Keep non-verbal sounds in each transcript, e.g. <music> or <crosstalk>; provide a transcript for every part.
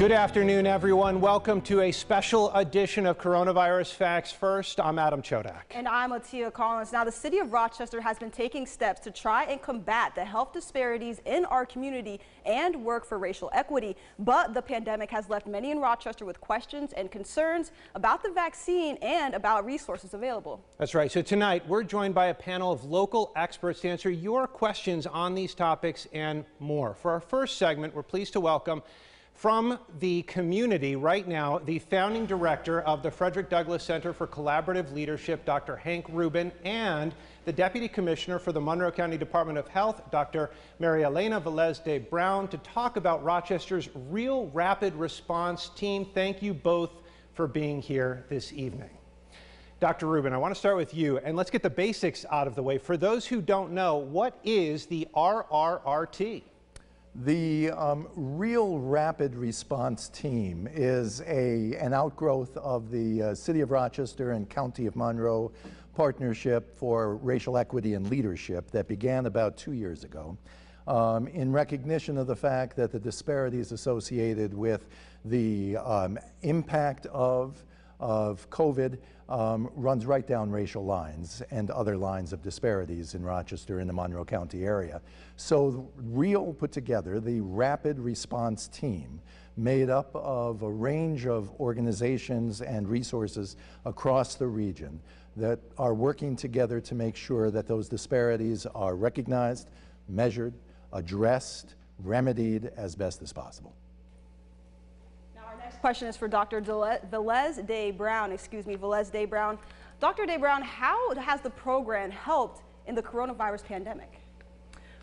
Good afternoon, everyone. Welcome to a special edition of Coronavirus Facts First. I'm Adam Chodak. And I'm Atia Collins. Now, the city of Rochester has been taking steps to try and combat the health disparities in our community and work for racial equity. But the pandemic has left many in Rochester with questions and concerns about the vaccine and about resources available. That's right. So tonight, we're joined by a panel of local experts to answer your questions on these topics and more. For our first segment, we're pleased to welcome from the community right now, the founding director of the Frederick Douglass Center for Collaborative Leadership, Dr. Hank Rubin, and the Deputy Commissioner for the Monroe County Department of Health, Dr. Mary Elena Velez de Brown, to talk about Rochester's Real Rapid Response Team. Thank you both for being here this evening. Dr. Rubin, I want to start with you, and let's get the basics out of the way. For those who don't know, what is the RRRT? The um, Real Rapid Response Team is a, an outgrowth of the uh, City of Rochester and County of Monroe Partnership for Racial Equity and Leadership that began about two years ago. Um, in recognition of the fact that the disparities associated with the um, impact of, of COVID um, runs right down racial lines and other lines of disparities in Rochester and the Monroe County area. So REAL put together the Rapid Response Team made up of a range of organizations and resources across the region that are working together to make sure that those disparities are recognized, measured, addressed, remedied as best as possible question is for Dr. Velez de Brown, excuse me, Velez de Brown. Dr. de Brown, how has the program helped in the coronavirus pandemic?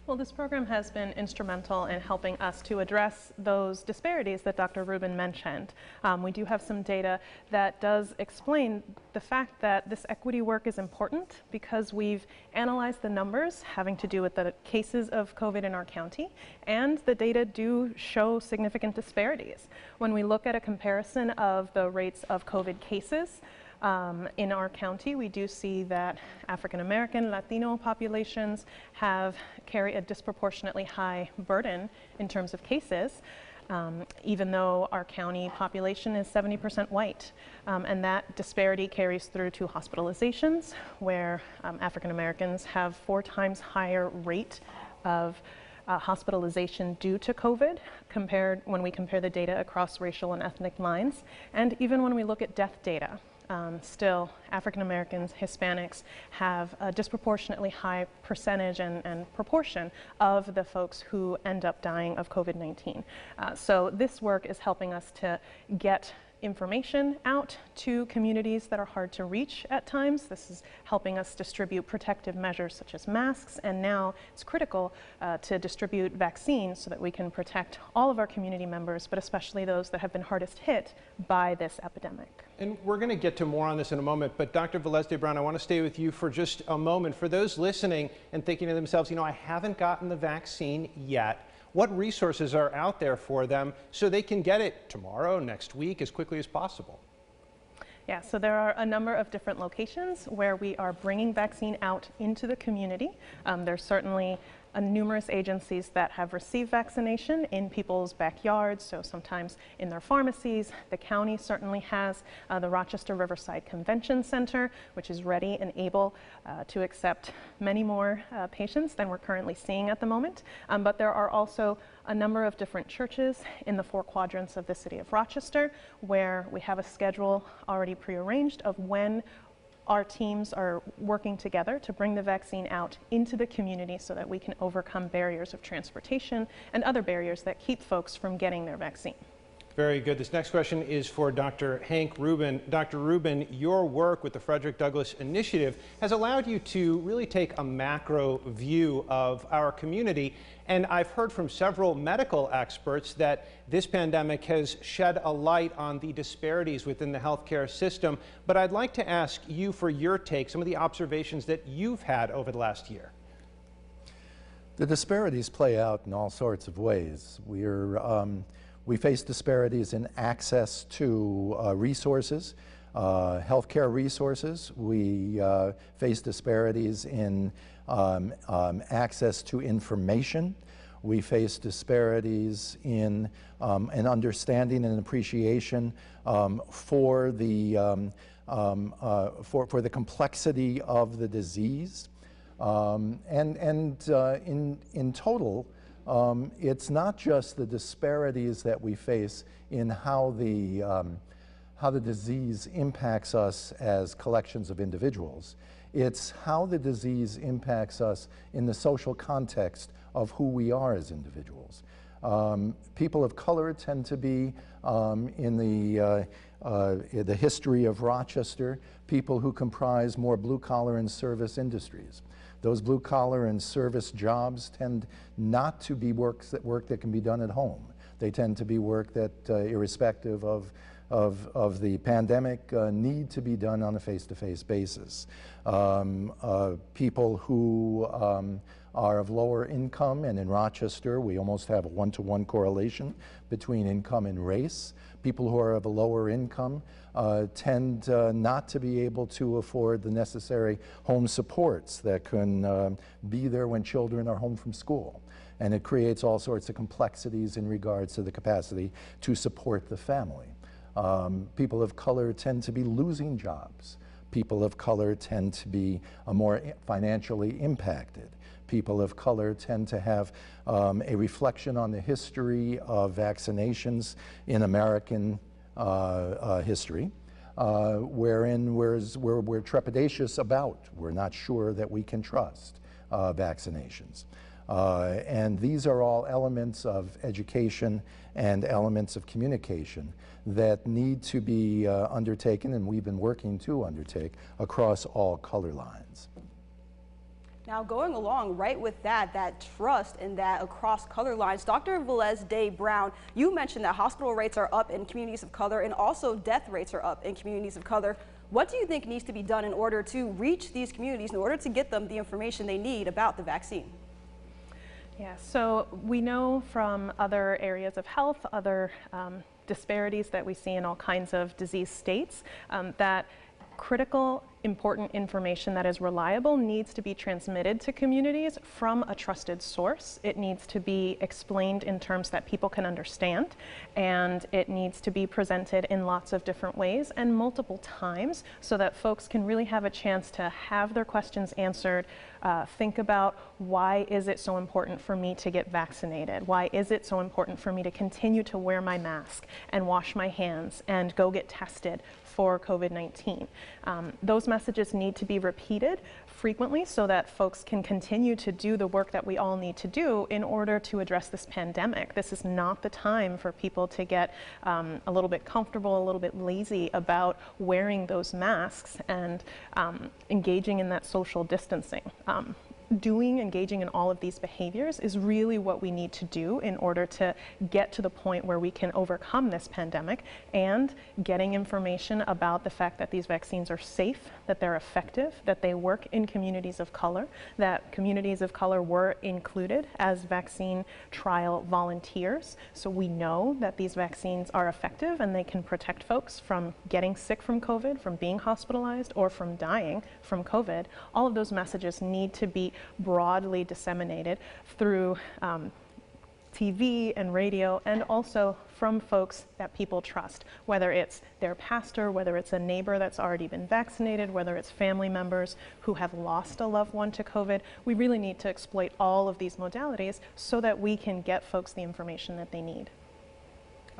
Well, this program has been instrumental in helping us to address those disparities that Dr. Rubin mentioned. Um, we do have some data that does explain the fact that this equity work is important because we've analyzed the numbers having to do with the cases of COVID in our county, and the data do show significant disparities. When we look at a comparison of the rates of COVID cases, um, in our county, we do see that African American, Latino populations have carry a disproportionately high burden in terms of cases. Um, even though our county population is 70% white. Um, and that disparity carries through to hospitalizations, where um, African Americans have four times higher rate of uh, hospitalization due to COVID compared when we compare the data across racial and ethnic lines, and even when we look at death data um, still African Americans, Hispanics have a disproportionately high percentage and, and proportion of the folks who end up dying of COVID 19. Uh, so this work is helping us to get information out to communities that are hard to reach at times. This is helping us distribute protective measures such as masks, and now it's critical uh, to distribute vaccines so that we can protect all of our community members, but especially those that have been hardest hit by this epidemic. And we're going to get to more on this in a moment, but Dr. Velez de Brown, I want to stay with you for just a moment. For those listening and thinking to themselves, you know, I haven't gotten the vaccine yet, what resources are out there for them so they can get it tomorrow, next week, as quickly as possible? Yeah, so there are a number of different locations where we are bringing vaccine out into the community. Um, there's certainly uh, numerous agencies that have received vaccination in people's backyards, so sometimes in their pharmacies. The county certainly has uh, the Rochester Riverside Convention Center, which is ready and able uh, to accept many more uh, patients than we're currently seeing at the moment. Um, but there are also a number of different churches in the four quadrants of the city of Rochester where we have a schedule already prearranged of when our teams are working together to bring the vaccine out into the community so that we can overcome barriers of transportation and other barriers that keep folks from getting their vaccine. Very good. This next question is for Dr. Hank Rubin. Dr. Rubin, your work with the Frederick Douglass Initiative has allowed you to really take a macro view of our community. And I've heard from several medical experts that this pandemic has shed a light on the disparities within the healthcare system. But I'd like to ask you for your take, some of the observations that you've had over the last year. The disparities play out in all sorts of ways. We're um, we face disparities in access to uh, resources, uh, healthcare resources. We uh, face disparities in um, um, access to information. We face disparities in um, an understanding and appreciation um, for, the, um, um, uh, for, for the complexity of the disease. And and uh, in, in total, um, it's not just the disparities that we face in how the, um, how the disease impacts us as collections of individuals. It's how the disease impacts us in the social context of who we are as individuals. Um, people of color tend to be, um, in the, uh, uh, the history of Rochester, people who comprise more blue collar and service industries. Those blue collar and service jobs tend not to be works that work that can be done at home. They tend to be work that, uh, irrespective of, of, of the pandemic, uh, need to be done on a face-to-face basis. Um, uh, people who um, are of lower income, and in Rochester, we almost have a one-to-one correlation between income and race. People who are of a lower income uh, tend uh, not to be able to afford the necessary home supports that can uh, be there when children are home from school. And it creates all sorts of complexities in regards to the capacity to support the family. Um, people of color tend to be losing jobs. People of color tend to be uh, more financially impacted people of color tend to have um, a reflection on the history of vaccinations in American uh, uh, history. Uh, wherein we're, we're, we're, trepidatious about. We're not sure that we can trust uh, vaccinations. Uh, and these are all elements of education and elements of communication that need to be uh, undertaken, and we've been working to undertake across all color lines. Now, going along right with that, that trust and that across color lines, Dr. Velez de Brown, you mentioned that hospital rates are up in communities of color and also death rates are up in communities of color. What do you think needs to be done in order to reach these communities, in order to get them the information they need about the vaccine? Yeah, so we know from other areas of health, other um, disparities that we see in all kinds of disease states, um, that critical important information that is reliable needs to be transmitted to communities from a trusted source. It needs to be explained in terms that people can understand, and it needs to be presented in lots of different ways and multiple times so that folks can really have a chance to have their questions answered, uh, think about why is it so important for me to get vaccinated? Why is it so important for me to continue to wear my mask and wash my hands and go get tested for COVID-19? Um, those messages need to be repeated frequently so that folks can continue to do the work that we all need to do in order to address this pandemic. This is not the time for people to get um, a little bit comfortable, a little bit lazy about wearing those masks and um, engaging in that social distancing. Um, doing, engaging in all of these behaviors is really what we need to do in order to get to the point where we can overcome this pandemic and getting information about the fact that these vaccines are safe, that they're effective, that they work in communities of color, that communities of color were included as vaccine trial volunteers. So we know that these vaccines are effective and they can protect folks from getting sick from COVID, from being hospitalized, or from dying from COVID. All of those messages need to be broadly disseminated through um, TV and radio, and also from folks that people trust, whether it's their pastor, whether it's a neighbor that's already been vaccinated, whether it's family members who have lost a loved one to COVID. We really need to exploit all of these modalities so that we can get folks the information that they need.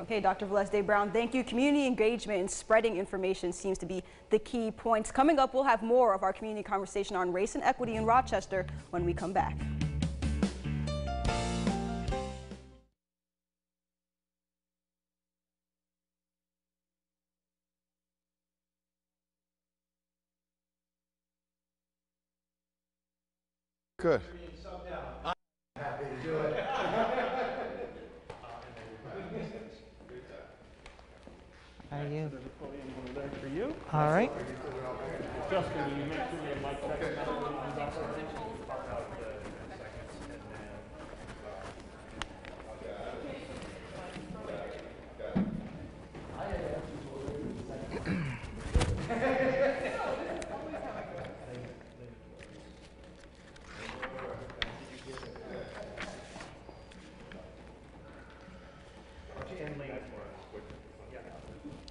Okay, Dr. Velez de Brown, thank you. Community engagement and spreading information seems to be the key points. Coming up, we'll have more of our community conversation on race and equity in Rochester when we come back. Good. Are you? All right. and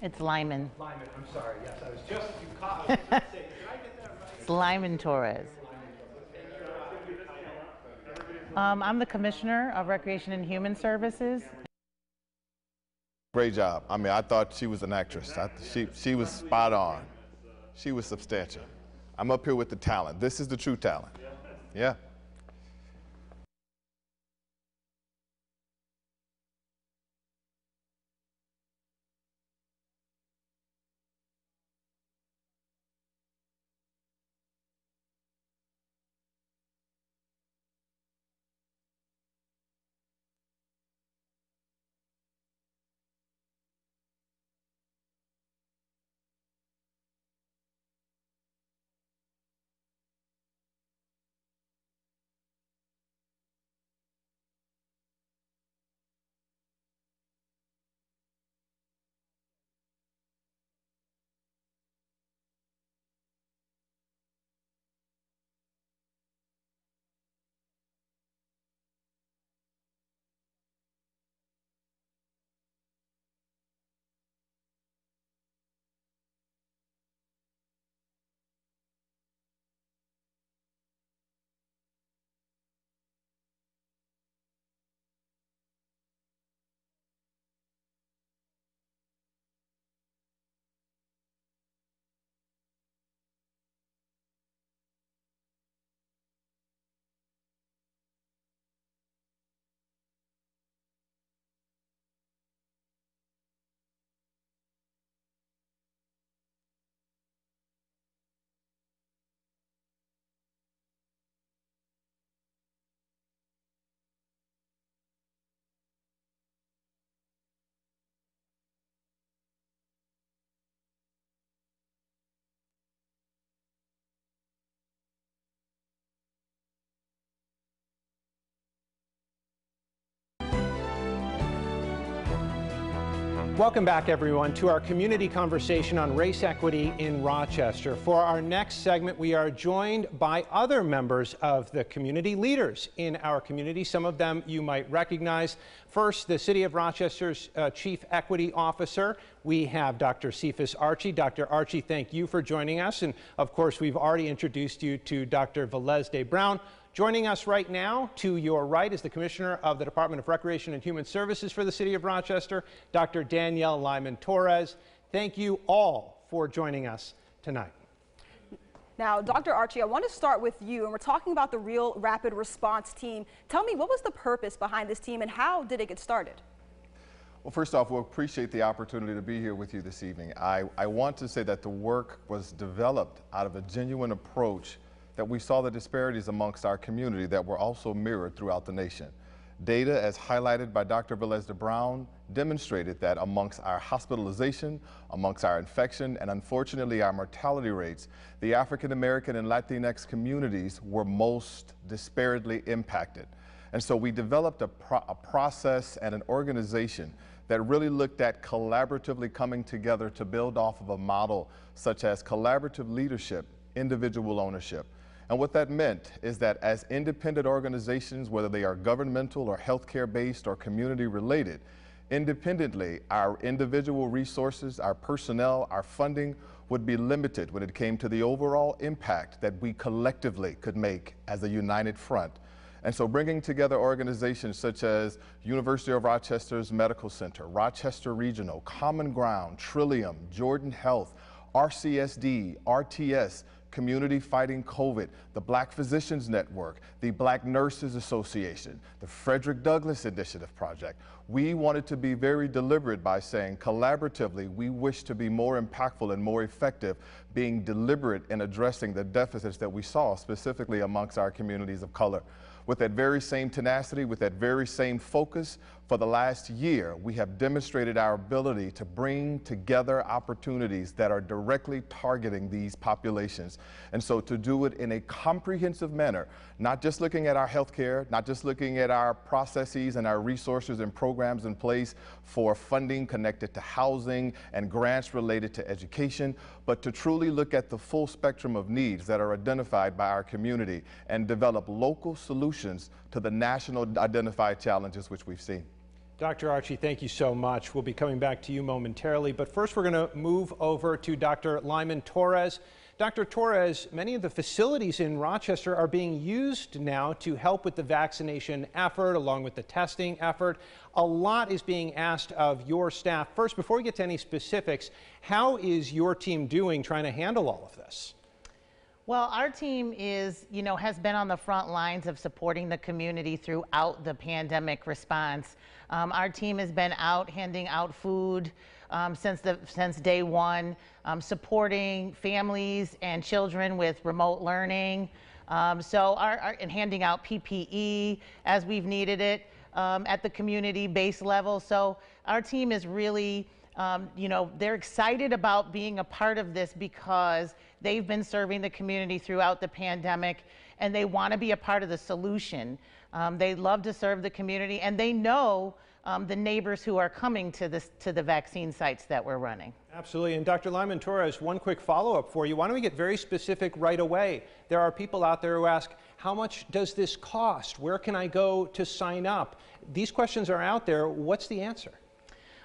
It's Lyman. Lyman, I'm sorry, yes, I was just, you caught, I was gonna say, did I get that right? It's Lyman Torres. Um, I'm the Commissioner of Recreation and Human Services. Great job. I mean, I thought she was an actress. I, she, she was spot on. She was substantial. I'm up here with the talent. This is the true talent. Yeah. Welcome back, everyone, to our community conversation on race equity in Rochester. For our next segment, we are joined by other members of the community leaders in our community. Some of them you might recognize. First, the City of Rochester's uh, Chief Equity Officer. We have Dr. Cephas Archie. Dr. Archie, thank you for joining us. And of course, we've already introduced you to Dr. Velez de Brown, Joining us right now to your right is the Commissioner of the Department of Recreation and Human Services for the City of Rochester, Dr. Danielle Lyman Torres. Thank you all for joining us tonight. Now, Dr. Archie, I want to start with you, and we're talking about the Real Rapid Response Team. Tell me, what was the purpose behind this team, and how did it get started? Well, first off, we'll appreciate the opportunity to be here with you this evening. I, I want to say that the work was developed out of a genuine approach that we saw the disparities amongst our community that were also mirrored throughout the nation. Data, as highlighted by Dr. Velez de Brown, demonstrated that amongst our hospitalization, amongst our infection, and unfortunately our mortality rates, the African American and Latinx communities were most disparately impacted. And so we developed a, pro a process and an organization that really looked at collaboratively coming together to build off of a model such as collaborative leadership, individual ownership, and what that meant is that as independent organizations, whether they are governmental or healthcare based or community related, independently, our individual resources, our personnel, our funding would be limited when it came to the overall impact that we collectively could make as a united front. And so bringing together organizations such as University of Rochester's Medical Center, Rochester Regional, Common Ground, Trillium, Jordan Health, RCSD, RTS, Community Fighting COVID, the Black Physicians Network, the Black Nurses Association, the Frederick Douglass Initiative Project. We wanted to be very deliberate by saying collaboratively, we wish to be more impactful and more effective, being deliberate in addressing the deficits that we saw specifically amongst our communities of color. With that very same tenacity, with that very same focus, for the last year, we have demonstrated our ability to bring together opportunities that are directly targeting these populations. And so to do it in a comprehensive manner, not just looking at our healthcare, not just looking at our processes and our resources and programs in place for funding connected to housing and grants related to education, but to truly look at the full spectrum of needs that are identified by our community and develop local solutions to the national identified challenges which we've seen. Dr. Archie, thank you so much. We'll be coming back to you momentarily, but first we're going to move over to Dr. Lyman Torres. Dr. Torres, many of the facilities in Rochester are being used now to help with the vaccination effort along with the testing effort. A lot is being asked of your staff. First, before we get to any specifics, how is your team doing trying to handle all of this? Well, our team is, you know, has been on the front lines of supporting the community throughout the pandemic response. Um, our team has been out handing out food um, since the since day one, um, supporting families and children with remote learning. Um, so, our, our, and handing out PPE as we've needed it um, at the community base level. So, our team is really um, you know, they're excited about being a part of this because they've been serving the community throughout the pandemic and they want to be a part of the solution. Um, they love to serve the community and they know um, the neighbors who are coming to, this, to the vaccine sites that we're running. Absolutely. And Dr. Lyman Torres, one quick follow up for you. Why don't we get very specific right away? There are people out there who ask, how much does this cost? Where can I go to sign up? These questions are out there. What's the answer?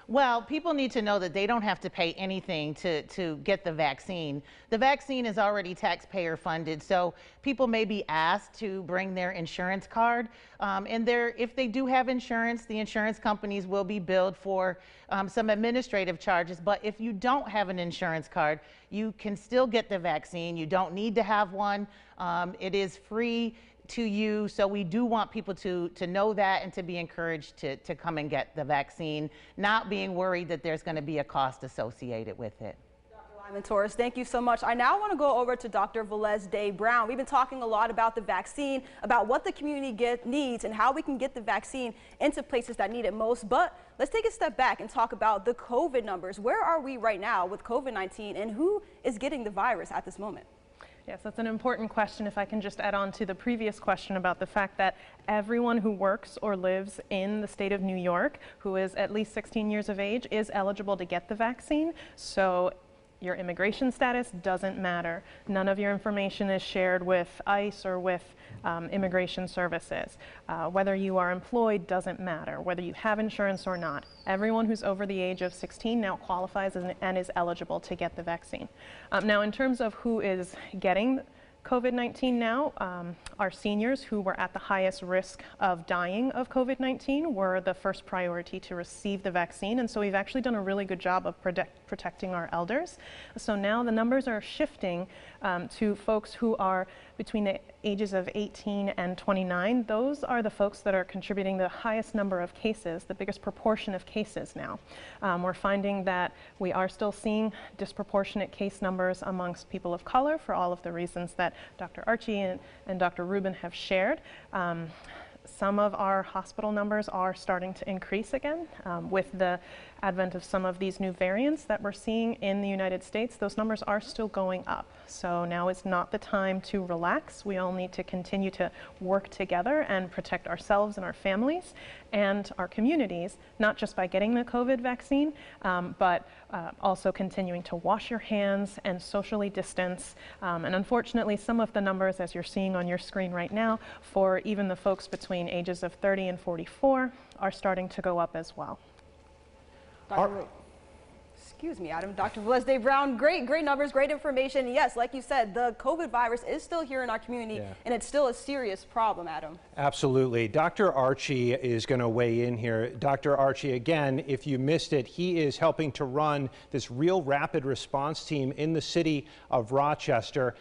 Well, people need to know that they don't have to pay anything to, to get the vaccine. The vaccine is already taxpayer funded, so people may be asked to bring their insurance card. Um, and there if they do have insurance, the insurance companies will be billed for um, some administrative charges. But if you don't have an insurance card, you can still get the vaccine. You don't need to have one. Um, it is free to you. So we do want people to, to know that and to be encouraged to, to come and get the vaccine, not being worried that there's going to be a cost associated with it. Dr. Lyman Torres, thank you so much. I now want to go over to Dr. Velez de Brown. We've been talking a lot about the vaccine, about what the community get, needs and how we can get the vaccine into places that need it most. But let's take a step back and talk about the COVID numbers. Where are we right now with COVID-19 and who is getting the virus at this moment? Yes, that's an important question. If I can just add on to the previous question about the fact that everyone who works or lives in the state of New York who is at least 16 years of age is eligible to get the vaccine. So your immigration status doesn't matter. None of your information is shared with ICE or with um, immigration services. Uh, whether you are employed doesn't matter. Whether you have insurance or not. Everyone who's over the age of 16 now qualifies and, and is eligible to get the vaccine. Um, now, in terms of who is getting COVID-19 now, um, our seniors who were at the highest risk of dying of COVID-19 were the first priority to receive the vaccine. And so we've actually done a really good job of protect, protecting our elders. So now the numbers are shifting um, to folks who are between the ages of 18 and 29, those are the folks that are contributing the highest number of cases, the biggest proportion of cases now. Um, we're finding that we are still seeing disproportionate case numbers amongst people of color for all of the reasons that Dr. Archie and, and Dr. Rubin have shared. Um, some of our hospital numbers are starting to increase again um, with the advent of some of these new variants that we're seeing in the United States, those numbers are still going up. So now is not the time to relax. We all need to continue to work together and protect ourselves and our families and our communities, not just by getting the COVID vaccine, um, but uh, also continuing to wash your hands and socially distance. Um, and unfortunately, some of the numbers, as you're seeing on your screen right now, for even the folks between ages of 30 and 44, are starting to go up as well. Dr. Excuse me, Adam. Dr. Velez Brown, great, great numbers, great information. Yes, like you said, the COVID virus is still here in our community, yeah. and it's still a serious problem, Adam. Absolutely. Dr. Archie is going to weigh in here. Dr. Archie, again, if you missed it, he is helping to run this real rapid response team in the city of Rochester.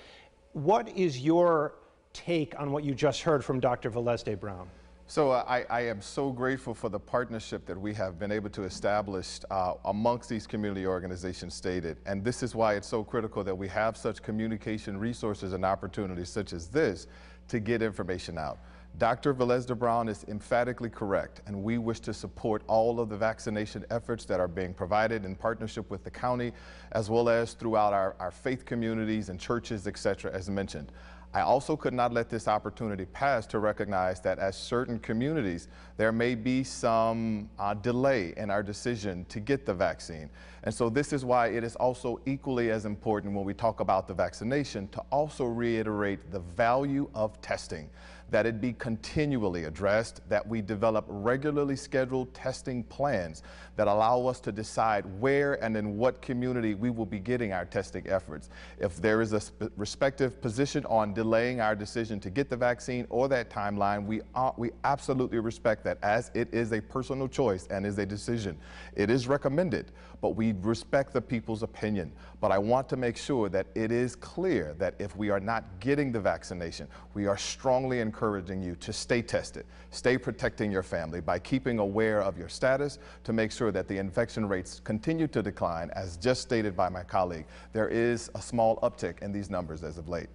What is your take on what you just heard from Dr. Velez Brown? So uh, I, I, am so grateful for the partnership that we have been able to establish uh, amongst these community organizations stated. And this is why it's so critical that we have such communication resources and opportunities such as this to get information out. Dr. Velez Brown is emphatically correct, and we wish to support all of the vaccination efforts that are being provided in partnership with the county, as well as throughout our, our faith communities and churches, et cetera, as mentioned. I also could not let this opportunity pass to recognize that as certain communities, there may be some uh, delay in our decision to get the vaccine. And so this is why it is also equally as important when we talk about the vaccination to also reiterate the value of testing that it be continually addressed, that we develop regularly scheduled testing plans that allow us to decide where and in what community we will be getting our testing efforts. If there is a respective position on delaying our decision to get the vaccine or that timeline, we, are, we absolutely respect that as it is a personal choice and is a decision. It is recommended, but we respect the people's opinion. But I want to make sure that it is clear that if we are not getting the vaccination, we are strongly encouraging you to stay tested, stay protecting your family by keeping aware of your status to make sure that the infection rates continue to decline. As just stated by my colleague, there is a small uptick in these numbers as of late.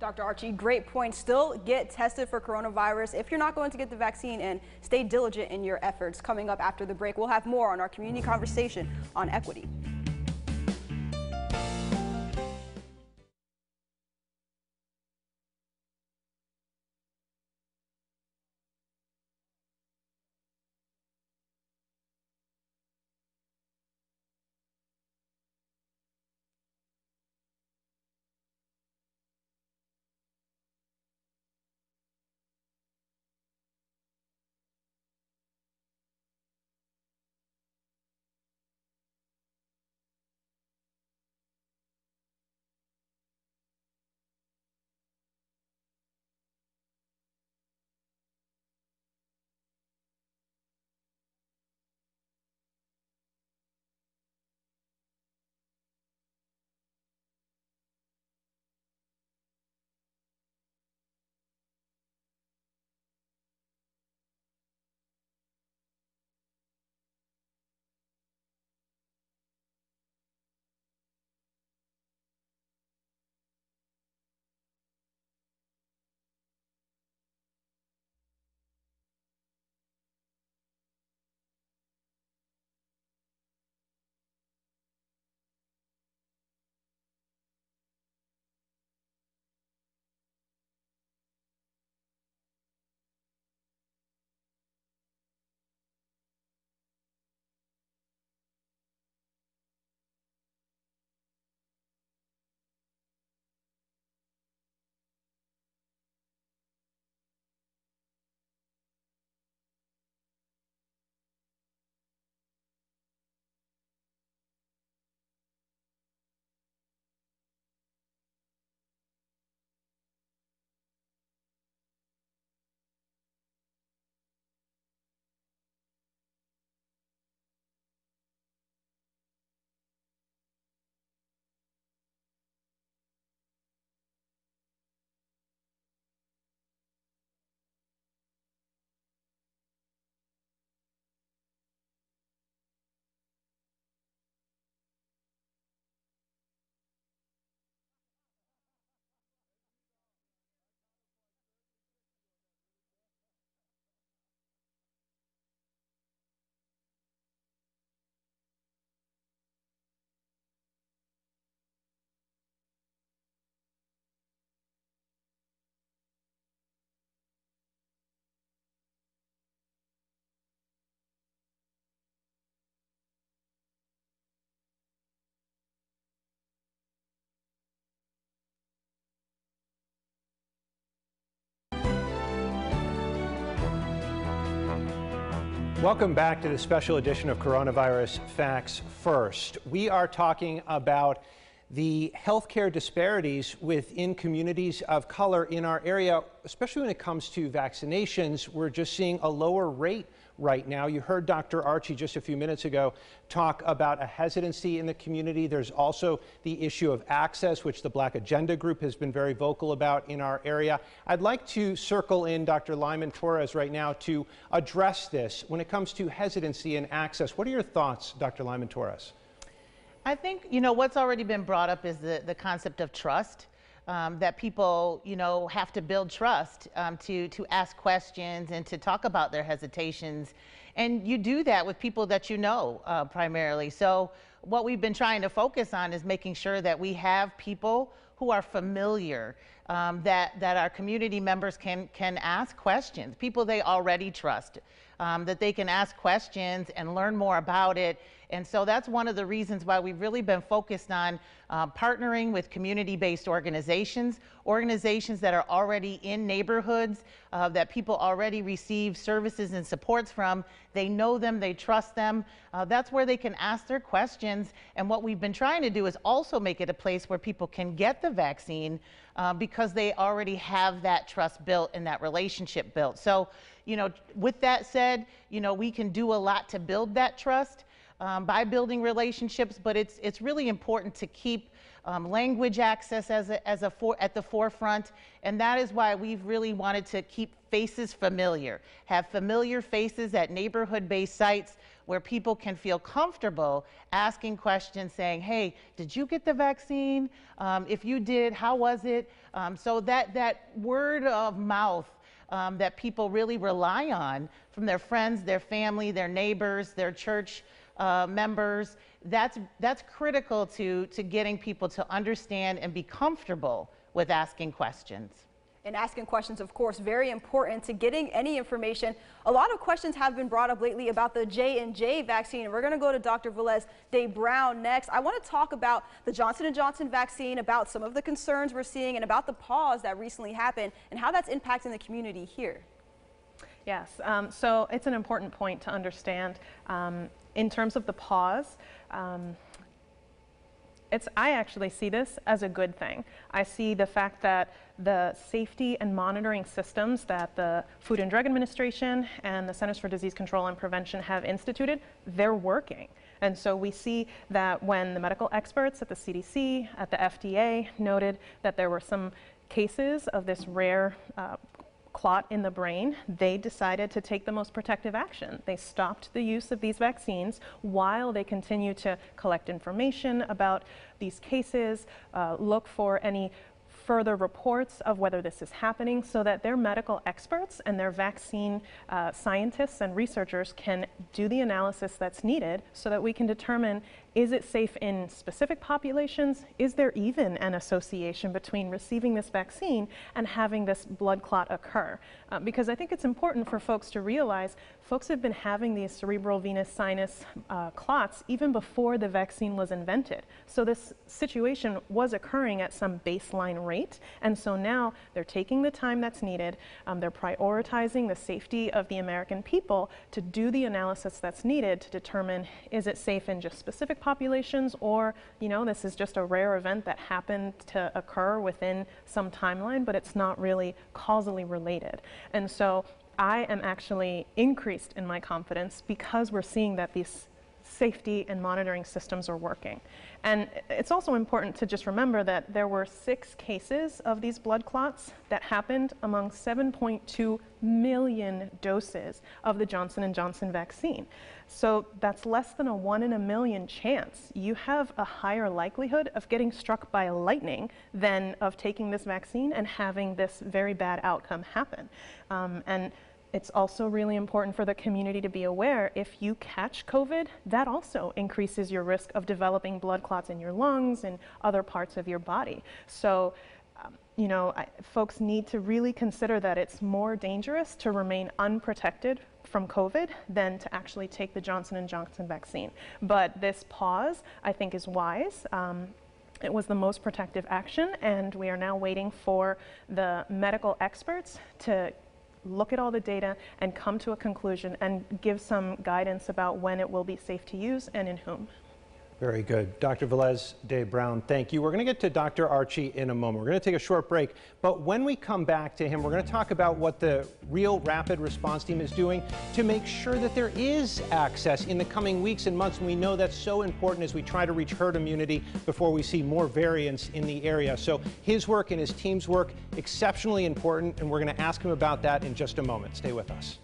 Dr. Archie, great point. Still get tested for coronavirus if you're not going to get the vaccine and stay diligent in your efforts. Coming up after the break, we'll have more on our community conversation on equity. Welcome back to the special edition of Coronavirus Facts First. We are talking about the healthcare disparities within communities of color in our area, especially when it comes to vaccinations. We're just seeing a lower rate right now. You heard Dr. Archie just a few minutes ago talk about a hesitancy in the community. There's also the issue of access, which the Black Agenda Group has been very vocal about in our area. I'd like to circle in Dr. Lyman Torres right now to address this. When it comes to hesitancy and access, what are your thoughts, Dr. Lyman Torres? I think, you know, what's already been brought up is the, the concept of trust um, that people, you know, have to build trust um, to, to ask questions and to talk about their hesitations. And you do that with people that you know uh, primarily. So what we've been trying to focus on is making sure that we have people who are familiar, um, that, that our community members can, can ask questions, people they already trust. Um, that they can ask questions and learn more about it. And so that's one of the reasons why we've really been focused on uh, partnering with community-based organizations, organizations that are already in neighborhoods, uh, that people already receive services and supports from. They know them, they trust them. Uh, that's where they can ask their questions. And what we've been trying to do is also make it a place where people can get the vaccine uh, because they already have that trust built and that relationship built. So, you know, with that said, you know, we can do a lot to build that trust um, by building relationships, but it's, it's really important to keep um, language access as a, as a for, at the forefront. And that is why we've really wanted to keep faces familiar, have familiar faces at neighborhood-based sites where people can feel comfortable asking questions saying, hey, did you get the vaccine? Um, if you did, how was it? Um, so that, that word of mouth um, that people really rely on from their friends, their family, their neighbors, their church uh, members, that's, that's critical to, to getting people to understand and be comfortable with asking questions. And asking questions, of course, very important to getting any information. A lot of questions have been brought up lately about the J&J vaccine. We're going to go to Dr. Velez de Brown next. I want to talk about the Johnson & Johnson vaccine, about some of the concerns we're seeing, and about the pause that recently happened and how that's impacting the community here. Yes, um, so it's an important point to understand. Um, in terms of the pause, um, it's, I actually see this as a good thing. I see the fact that the safety and monitoring systems that the Food and Drug Administration and the Centers for Disease Control and Prevention have instituted, they're working. And so we see that when the medical experts at the CDC, at the FDA noted that there were some cases of this rare uh, clot in the brain, they decided to take the most protective action. They stopped the use of these vaccines while they continue to collect information about these cases, uh, look for any further reports of whether this is happening so that their medical experts and their vaccine uh, scientists and researchers can do the analysis that's needed so that we can determine is it safe in specific populations? Is there even an association between receiving this vaccine and having this blood clot occur? Uh, because I think it's important for folks to realize folks have been having these cerebral venous sinus uh, clots even before the vaccine was invented. So this situation was occurring at some baseline And so now they're taking the time that's needed. Um, they're prioritizing the safety of the American people to do the analysis that's needed to determine is it safe in just specific populations or, you know, this is just a rare event that happened to occur within some timeline, but it's not really causally related. And so I am actually increased in my confidence because we're seeing that these safety and monitoring systems are working. And it's also important to just remember that there were six cases of these blood clots that happened among 7.2 million doses of the Johnson & Johnson vaccine. So that's less than a one in a million chance. You have a higher likelihood of getting struck by lightning than of taking this vaccine and having this very bad outcome happen. Um, and it's also really important for the community to be aware if you catch COVID, that also increases your risk of developing blood clots in your lungs and other parts of your body. So, um, you know, I, folks need to really consider that it's more dangerous to remain unprotected from COVID than to actually take the Johnson & Johnson vaccine. But this pause, I think, is wise. Um, it was the most protective action, and we are now waiting for the medical experts to look at all the data and come to a conclusion and give some guidance about when it will be safe to use and in whom. Very good. Dr. Velez de Brown, thank you. We're going to get to Dr. Archie in a moment. We're going to take a short break, but when we come back to him, we're going to talk about what the real rapid response team is doing to make sure that there is access in the coming weeks and months. And we know that's so important as we try to reach herd immunity before we see more variants in the area. So his work and his team's work, exceptionally important, and we're going to ask him about that in just a moment. Stay with us.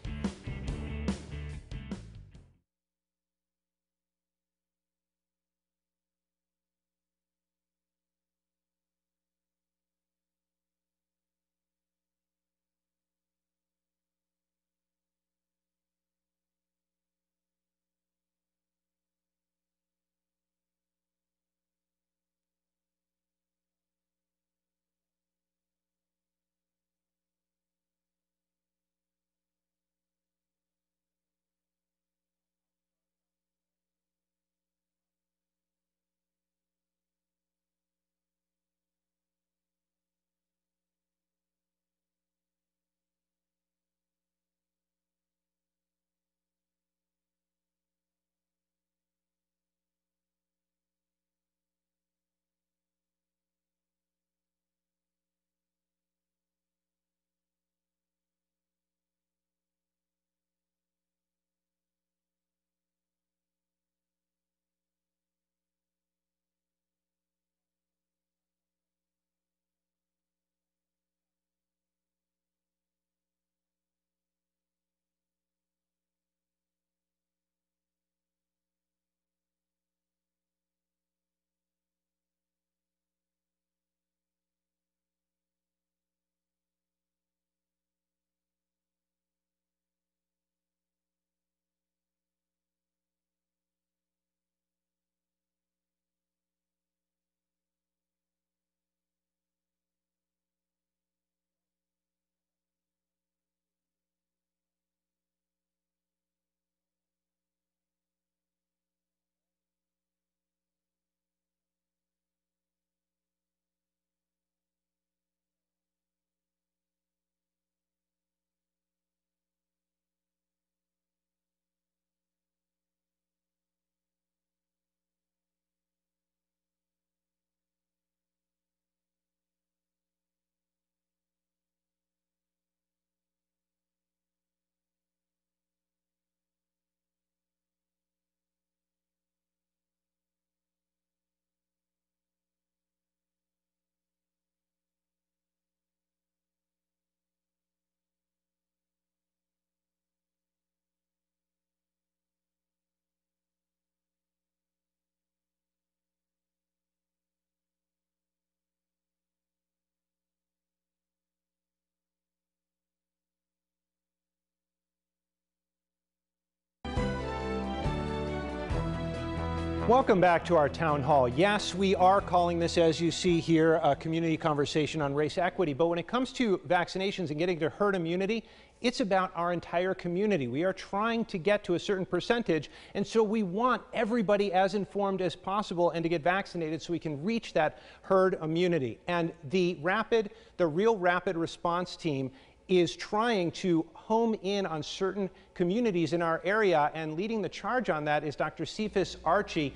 Welcome back to our town hall. Yes, we are calling this, as you see here, a community conversation on race equity. But when it comes to vaccinations and getting to herd immunity, it's about our entire community. We are trying to get to a certain percentage, and so we want everybody as informed as possible and to get vaccinated so we can reach that herd immunity. And the rapid, the real rapid response team is trying to home in on certain communities in our area, and leading the charge on that is Dr. Cephas Archie.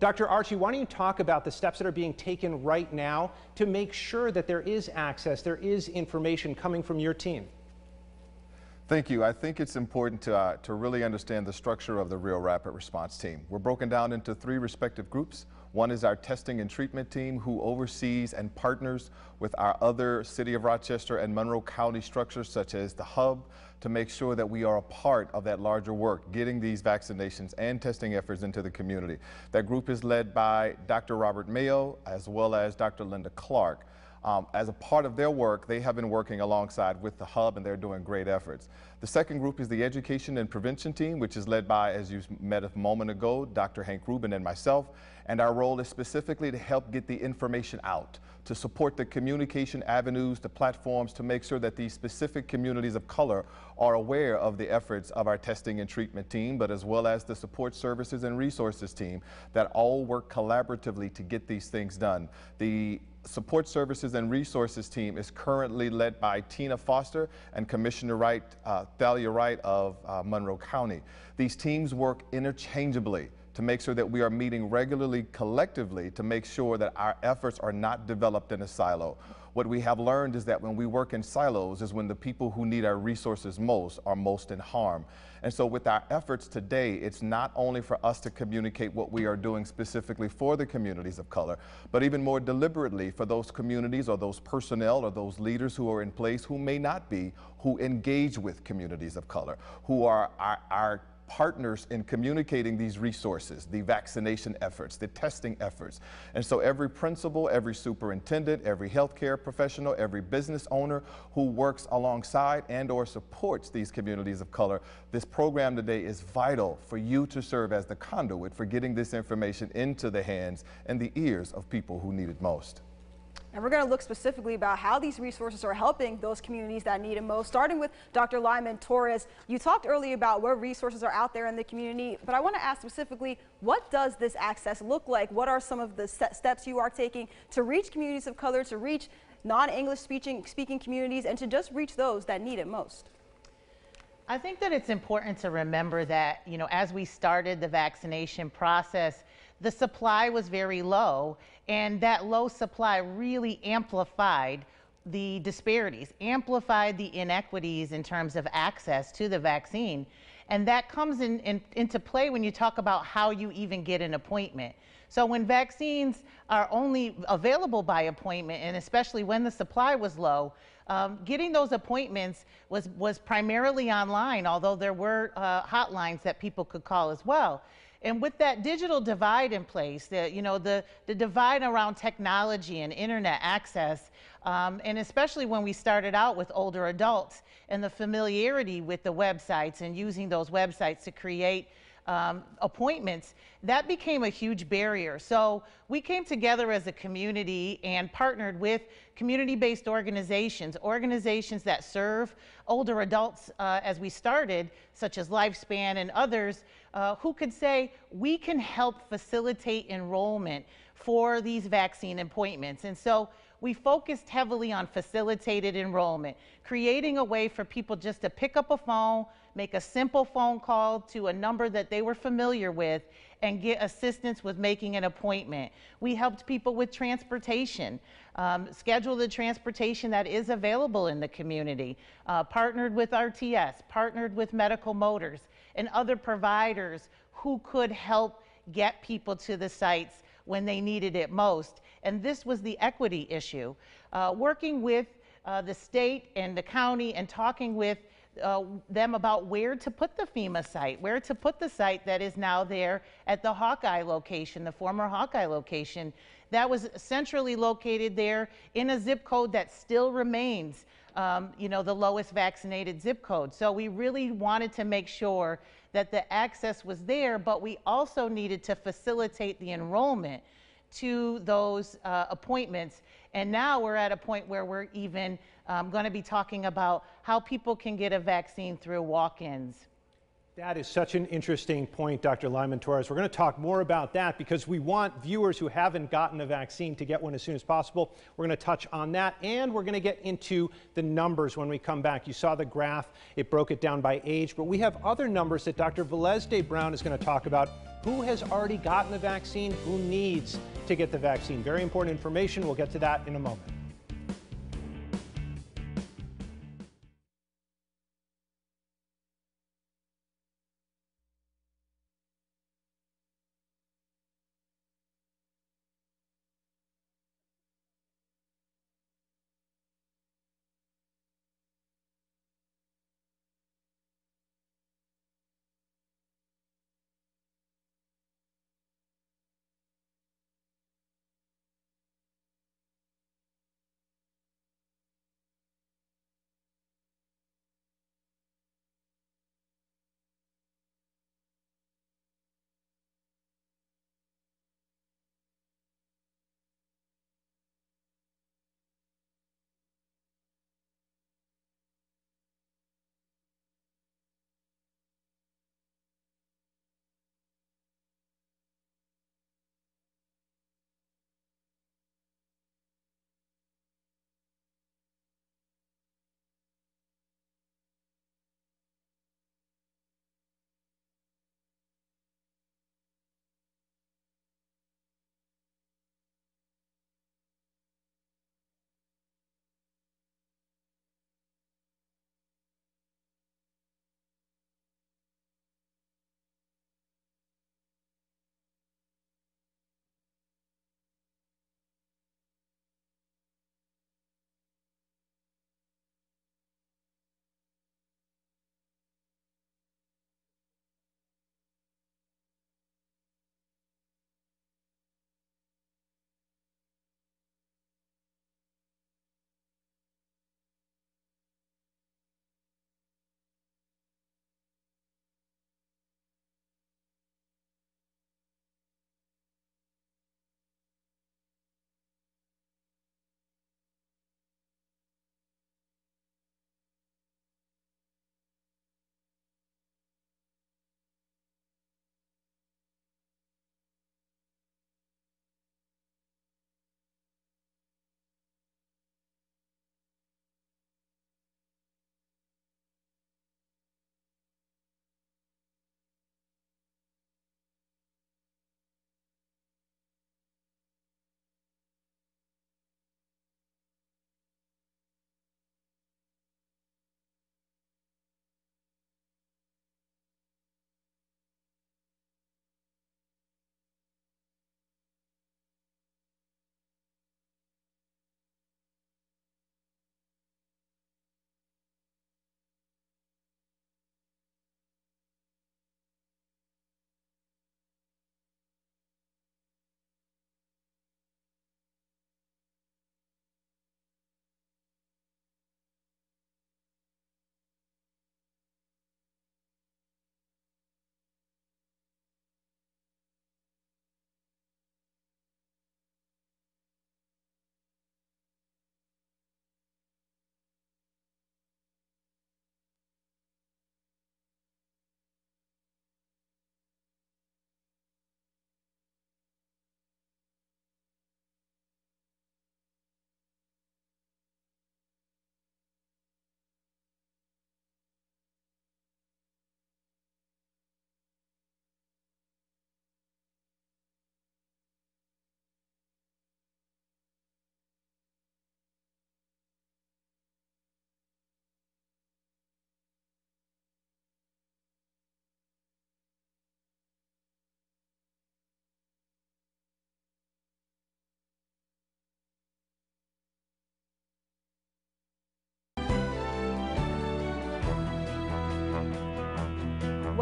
Dr. Archie, why don't you talk about the steps that are being taken right now to make sure that there is access, there is information coming from your team? Thank you. I think it's important to, uh, to really understand the structure of the Real Rapid Response Team. We're broken down into three respective groups. One is our testing and treatment team who oversees and partners with our other City of Rochester and Monroe County structures such as the hub to make sure that we are a part of that larger work, getting these vaccinations and testing efforts into the community. That group is led by Dr. Robert Mayo as well as Dr. Linda Clark. Um, as a part of their work, they have been working alongside with the hub and they're doing great efforts. The second group is the education and prevention team, which is led by, as you met a moment ago, Dr. Hank Rubin and myself. And our role is specifically to help get the information out, to support the communication avenues, the platforms, to make sure that these specific communities of color are aware of the efforts of our testing and treatment team, but as well as the support services and resources team that all work collaboratively to get these things done. The Support Services and Resources team is currently led by Tina Foster and Commissioner Wright, uh, Thalia Wright of uh, Monroe County. These teams work interchangeably to make sure that we are meeting regularly collectively to make sure that our efforts are not developed in a silo. What we have learned is that when we work in silos is when the people who need our resources most are most in harm. And so with our efforts today, it's not only for us to communicate what we are doing specifically for the communities of color, but even more deliberately for those communities or those personnel or those leaders who are in place who may not be, who engage with communities of color, who are our, our partners in communicating these resources, the vaccination efforts, the testing efforts. And so every principal, every superintendent, every healthcare professional, every business owner who works alongside and or supports these communities of color, this program today is vital for you to serve as the conduit for getting this information into the hands and the ears of people who need it most. And we're going to look specifically about how these resources are helping those communities that need it most, starting with Dr. Lyman Torres. You talked earlier about where resources are out there in the community, but I want to ask specifically, what does this access look like? What are some of the steps you are taking to reach communities of color, to reach non-English speaking, speaking communities, and to just reach those that need it most? I think that it's important to remember that, you know, as we started the vaccination process, the supply was very low, and that low supply really amplified the disparities, amplified the inequities in terms of access to the vaccine. And that comes in, in, into play when you talk about how you even get an appointment. So when vaccines are only available by appointment, and especially when the supply was low, um, getting those appointments was, was primarily online, although there were uh, hotlines that people could call as well. And with that digital divide in place, the, you know, the, the divide around technology and internet access, um, and especially when we started out with older adults and the familiarity with the websites and using those websites to create um, appointments, that became a huge barrier. So we came together as a community and partnered with community-based organizations, organizations that serve older adults uh, as we started, such as Lifespan and others, uh, who could say, we can help facilitate enrollment for these vaccine appointments. And so we focused heavily on facilitated enrollment, creating a way for people just to pick up a phone, make a simple phone call to a number that they were familiar with, and get assistance with making an appointment. We helped people with transportation, um, schedule the transportation that is available in the community, uh, partnered with RTS, partnered with Medical Motors, and other providers who could help get people to the sites when they needed it most. And this was the equity issue. Uh, working with uh, the state and the county and talking with uh, them about where to put the FEMA site, where to put the site that is now there at the Hawkeye location, the former Hawkeye location. That was centrally located there in a zip code that still remains, um, you know, the lowest vaccinated zip code. So we really wanted to make sure that the access was there, but we also needed to facilitate the enrollment to those uh, appointments. And now we're at a point where we're even um, going to be talking about how people can get a vaccine through walk-ins. That is such an interesting point, Dr. Lyman Torres. We're going to talk more about that because we want viewers who haven't gotten a vaccine to get one as soon as possible. We're going to touch on that and we're going to get into the numbers when we come back. You saw the graph, it broke it down by age, but we have other numbers that Dr. Velez de Brown is going to talk about. Who has already gotten the vaccine? Who needs to get the vaccine? Very important information. We'll get to that in a moment.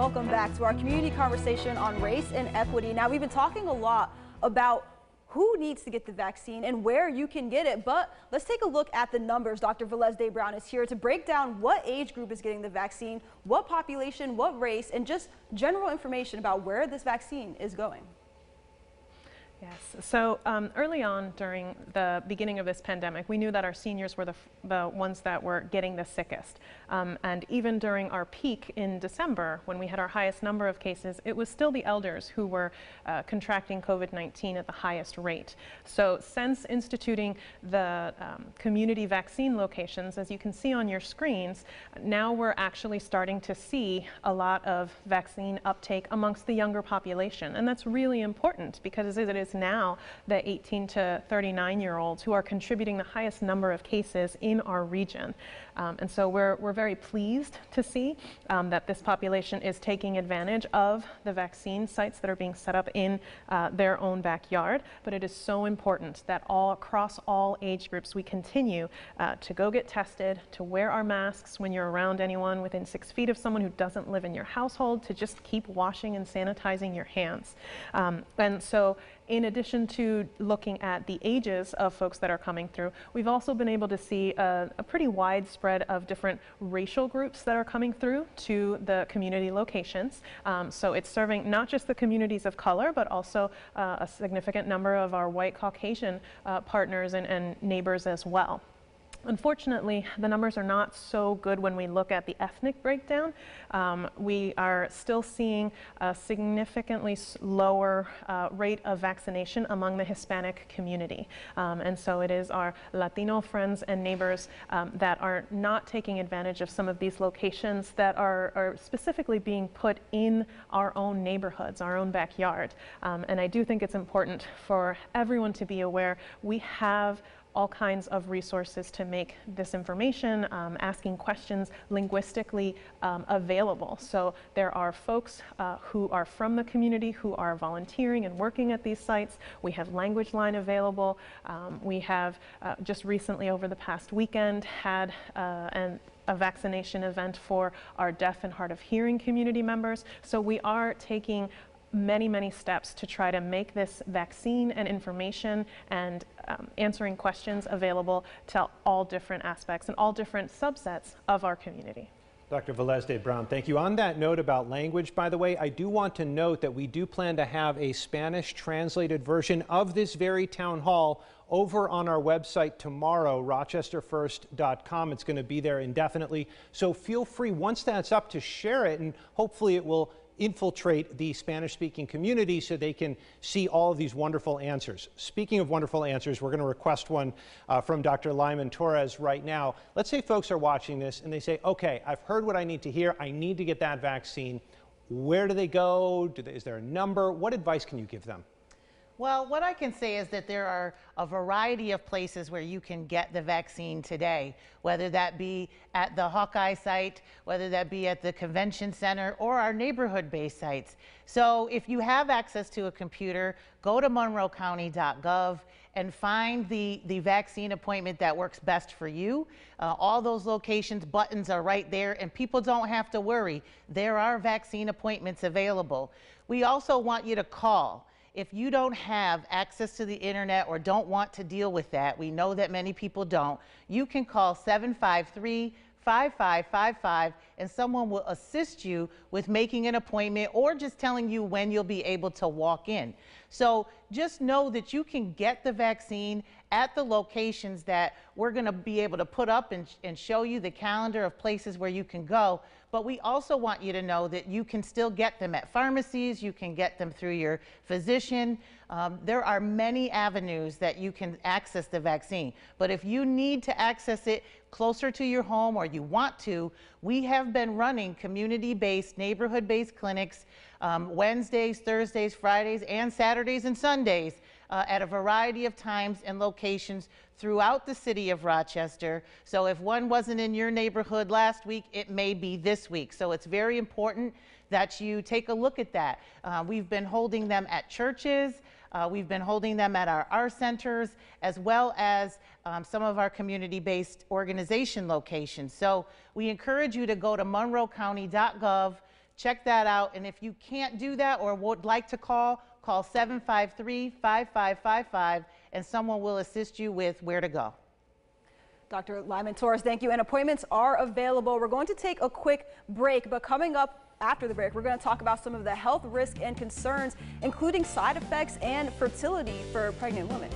Welcome back to our community conversation on race and equity. Now, we've been talking a lot about who needs to get the vaccine and where you can get it. But let's take a look at the numbers. Dr. Velez Brown is here to break down what age group is getting the vaccine, what population, what race, and just general information about where this vaccine is going. Yes. So um, early on during the beginning of this pandemic, we knew that our seniors were the, the ones that were getting the sickest. Um, and even during our peak in December, when we had our highest number of cases, it was still the elders who were uh, contracting COVID-19 at the highest rate. So since instituting the um, community vaccine locations, as you can see on your screens, now we're actually starting to see a lot of vaccine uptake amongst the younger population. And that's really important because it is now the 18 to 39 year olds who are contributing the highest number of cases in our region. Um, and so we're, we're very pleased to see um, that this population is taking advantage of the vaccine sites that are being set up in uh, their own backyard. But it is so important that all across all age groups we continue uh, to go get tested, to wear our masks when you're around anyone within six feet of someone who doesn't live in your household, to just keep washing and sanitizing your hands. Um, and so in addition to looking at the ages of folks that are coming through, we've also been able to see a, a pretty widespread of different racial groups that are coming through to the community locations. Um, so it's serving not just the communities of color, but also uh, a significant number of our white Caucasian uh, partners and, and neighbors as well. Unfortunately, the numbers are not so good when we look at the ethnic breakdown. Um, we are still seeing a significantly lower uh, rate of vaccination among the Hispanic community. Um, and so it is our Latino friends and neighbors um, that are not taking advantage of some of these locations that are, are specifically being put in our own neighborhoods, our own backyard. Um, and I do think it's important for everyone to be aware we have all kinds of resources to make this information, um, asking questions linguistically um, available. So there are folks uh, who are from the community who are volunteering and working at these sites. We have Language Line available. Um, we have uh, just recently over the past weekend had uh, an a vaccination event for our deaf and hard of hearing community members. So we are taking many, many steps to try to make this vaccine and information and um, answering questions available to all different aspects and all different subsets of our community. Dr. Velez de Brown, thank you. On that note about language, by the way, I do want to note that we do plan to have a Spanish translated version of this very town hall over on our website tomorrow, rochesterfirst.com. It's going to be there indefinitely. So feel free, once that's up, to share it, and hopefully it will infiltrate the Spanish speaking community so they can see all of these wonderful answers. Speaking of wonderful answers, we're going to request one uh, from Dr. Lyman Torres right now. Let's say folks are watching this and they say, okay, I've heard what I need to hear. I need to get that vaccine. Where do they go? Do they, is there a number? What advice can you give them? Well, what I can say is that there are a variety of places where you can get the vaccine today, whether that be at the Hawkeye site, whether that be at the convention center, or our neighborhood based sites. So if you have access to a computer, go to monroecounty.gov and find the, the vaccine appointment that works best for you. Uh, all those locations, buttons are right there, and people don't have to worry. There are vaccine appointments available. We also want you to call. If you don't have access to the internet or don't want to deal with that, we know that many people don't, you can call 753 5555 and someone will assist you with making an appointment or just telling you when you'll be able to walk in. So just know that you can get the vaccine at the locations that we're going to be able to put up and, and show you the calendar of places where you can go. But we also want you to know that you can still get them at pharmacies, you can get them through your physician. Um, there are many avenues that you can access the vaccine. But if you need to access it closer to your home or you want to, we have been running community based, neighborhood based clinics um, Wednesdays, Thursdays, Fridays, and Saturdays and Sundays uh, at a variety of times and locations throughout the city of Rochester. So if one wasn't in your neighborhood last week, it may be this week. So it's very important that you take a look at that. Uh, we've been holding them at churches. Uh, we've been holding them at our R centers as well as um, some of our community-based organization locations. So we encourage you to go to monroecounty.gov check that out. And if you can't do that or would like to call, call 753 5555 and someone will assist you with where to go. Dr. Lyman Torres, thank you. And appointments are available. We're going to take a quick break, but coming up after the break, we're going to talk about some of the health risks and concerns, including side effects and fertility for pregnant women.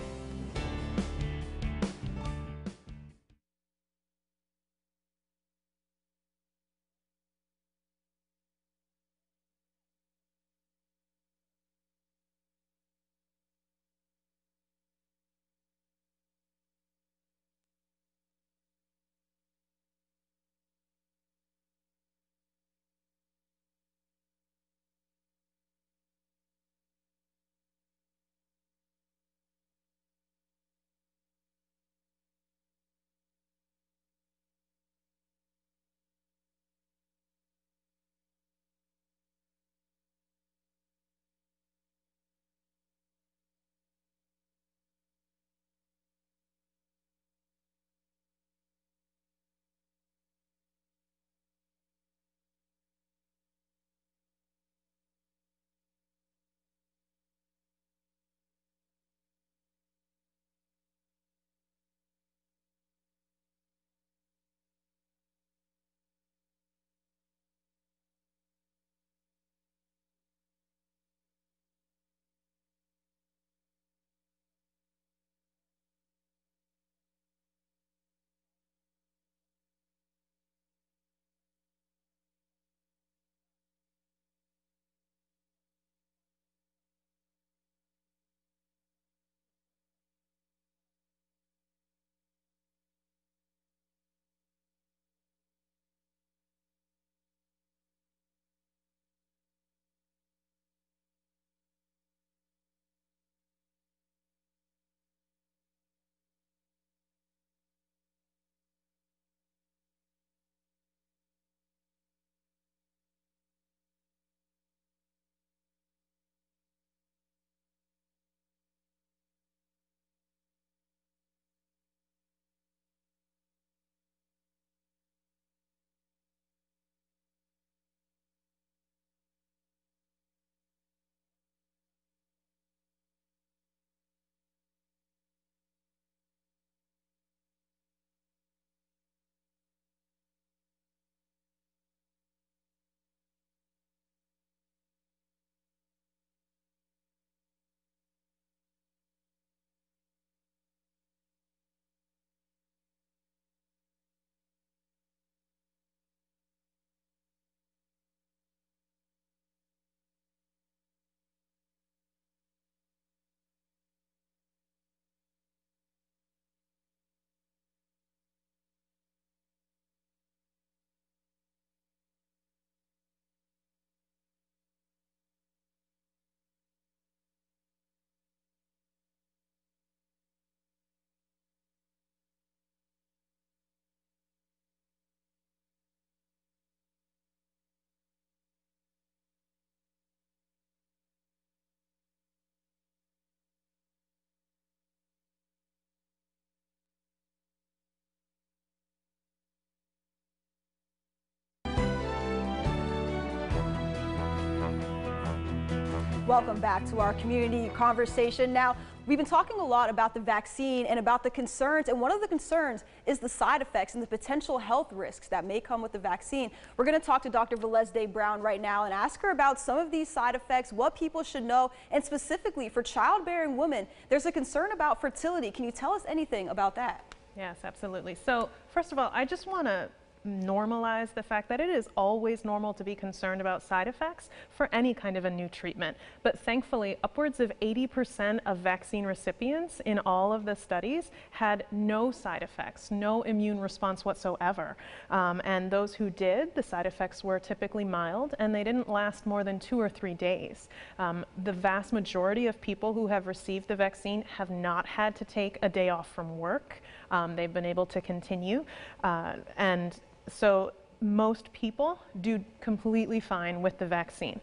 Welcome back to our community conversation. Now, we've been talking a lot about the vaccine and about the concerns, and one of the concerns is the side effects and the potential health risks that may come with the vaccine. We're going to talk to Dr. Velez Brown right now and ask her about some of these side effects, what people should know, and specifically for childbearing women, there's a concern about fertility. Can you tell us anything about that? Yes, absolutely. So, first of all, I just want to normalize the fact that it is always normal to be concerned about side effects for any kind of a new treatment. But thankfully, upwards of 80% of vaccine recipients in all of the studies had no side effects, no immune response whatsoever. Um, and those who did, the side effects were typically mild and they didn't last more than two or three days. Um, the vast majority of people who have received the vaccine have not had to take a day off from work. Um, they've been able to continue. Uh, and so most people do completely fine with the vaccine.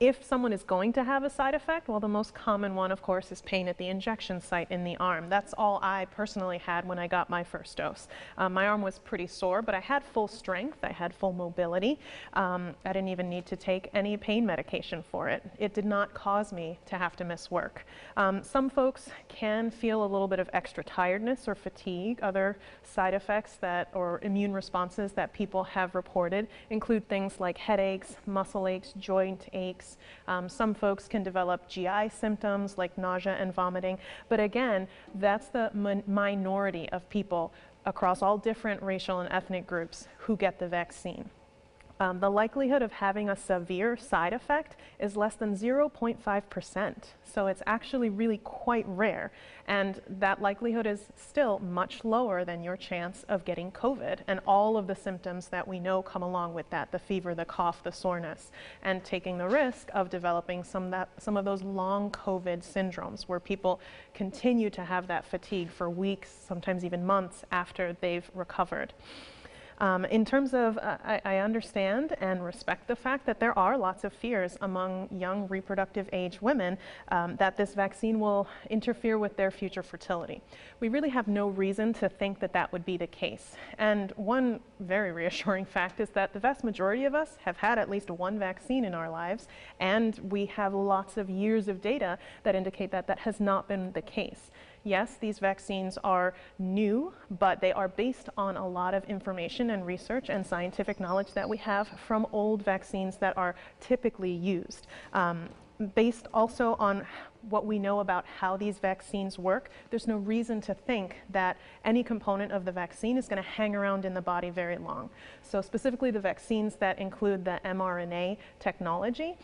If someone is going to have a side effect, well, the most common one, of course, is pain at the injection site in the arm. That's all I personally had when I got my first dose. Um, my arm was pretty sore, but I had full strength, I had full mobility. Um, I didn't even need to take any pain medication for it. It did not cause me to have to miss work. Um, some folks can feel a little bit of extra tiredness or fatigue. Other side effects that or immune responses that people have reported include things like headaches, muscle aches, joint aches, um, some folks can develop GI symptoms like nausea and vomiting, but again, that's the min minority of people across all different racial and ethnic groups who get the vaccine. Um, the likelihood of having a severe side effect is less than 0.5%. So it's actually really quite rare. And that likelihood is still much lower than your chance of getting COVID and all of the symptoms that we know come along with that the fever, the cough, the soreness, and taking the risk of developing some, that, some of those long COVID syndromes where people continue to have that fatigue for weeks, sometimes even months after they've recovered. Um, in terms of, uh, I, I, understand and respect the fact that there are lots of fears among young reproductive age women um, that this vaccine will interfere with their future fertility. We really have no reason to think that that would be the case. And one very <laughs> reassuring fact is that the vast majority of us have had at least one vaccine in our lives, and we have lots of years of data that indicate that that has not been the case. Yes, these vaccines are new, but they are based on a lot of information and research and scientific knowledge that we have from old vaccines that are typically used. Um, based also on what we know about how these vaccines work, there's no reason to think that any component of the vaccine is going to hang around in the body very long. So specifically the vaccines that include the mRNA technology,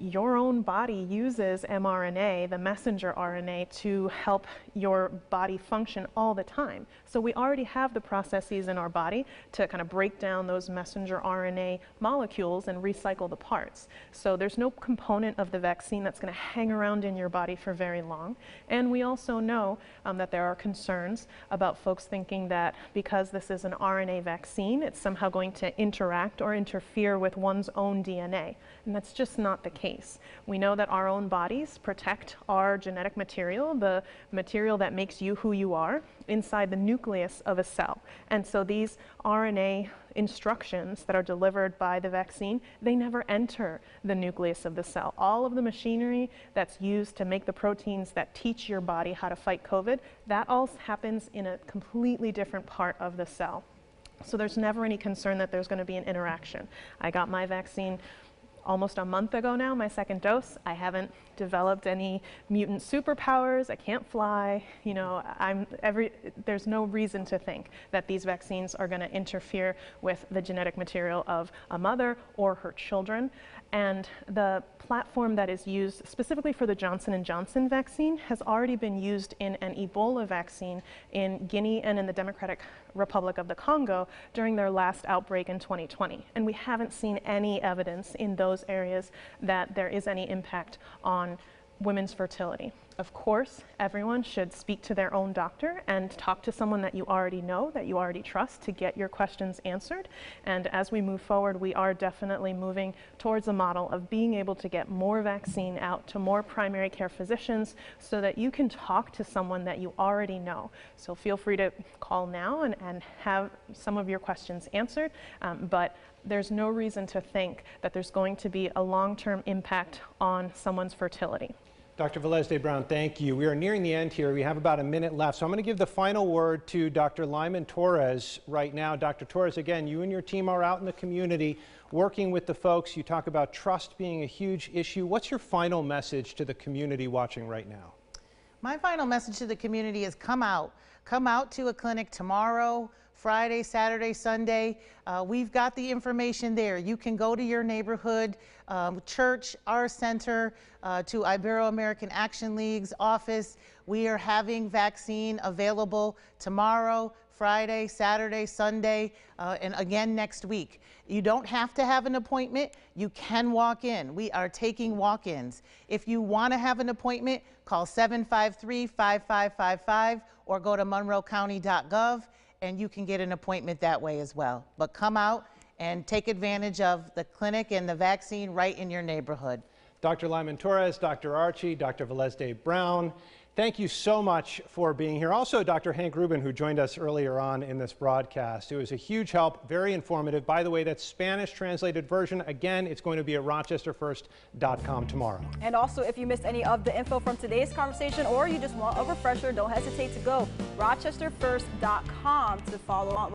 your own body uses mRNA, the messenger RNA, to help your body function all the time. So we already have the processes in our body to kind of break down those messenger RNA molecules and recycle the parts. So there's no component of the vaccine that's going to hang around in your body for very long. And we also know um, that there are concerns about folks thinking that because this is an RNA vaccine, it's somehow going to interact or interfere with one's own DNA. And that's just not the case. We know that our own bodies protect our genetic material, the material that makes you who you are, inside the nucleus of a cell. And so these RNA instructions that are delivered by the vaccine, they never enter the nucleus of the cell. All of the machinery that's used to make the proteins that teach your body how to fight COVID, that all happens in a completely different part of the cell. So there's never any concern that there's going to be an interaction. I got my vaccine almost a month ago now, my second dose. I haven't developed any mutant superpowers. I can't fly. You know, I'm every, there's no reason to think that these vaccines are going to interfere with the genetic material of a mother or her children. And the platform that is used specifically for the Johnson & Johnson vaccine has already been used in an Ebola vaccine in Guinea and in the Democratic Republic of the Congo during their last outbreak in 2020. And we haven't seen any evidence in those areas that there is any impact on women's fertility. Of course, everyone should speak to their own doctor and talk to someone that you already know, that you already trust to get your questions answered. And as we move forward, we are definitely moving towards a model of being able to get more vaccine out to more primary care physicians so that you can talk to someone that you already know. So feel free to call now and, and have some of your questions answered. Um, but there's no reason to think that there's going to be a long-term impact on someone's fertility. Dr. Velez Brown, thank you. We are nearing the end here. We have about a minute left. So I'm going to give the final word to Dr. Lyman Torres right now. Dr. Torres, again, you and your team are out in the community working with the folks. You talk about trust being a huge issue. What's your final message to the community watching right now? My final message to the community is come out. Come out to a clinic tomorrow, Friday, Saturday, Sunday. Uh, we've got the information there. You can go to your neighborhood um, church, our center, uh, to Ibero-American Action League's office. We are having vaccine available tomorrow, Friday, Saturday, Sunday, uh, and again next week. You don't have to have an appointment. You can walk in. We are taking walk-ins. If you want to have an appointment, call 753-5555 or go to monroecounty.gov and you can get an appointment that way as well. But come out and take advantage of the clinic and the vaccine right in your neighborhood. Dr. Lyman Torres, Dr. Archie, Dr. Velez de Brown, thank you so much for being here. Also, Dr. Hank Rubin, who joined us earlier on in this broadcast. It was a huge help, very informative. By the way, that Spanish translated version, again, it's going to be at rochesterfirst.com tomorrow. And also, if you missed any of the info from today's conversation or you just want a refresher, don't hesitate to go rochesterfirst.com to follow on.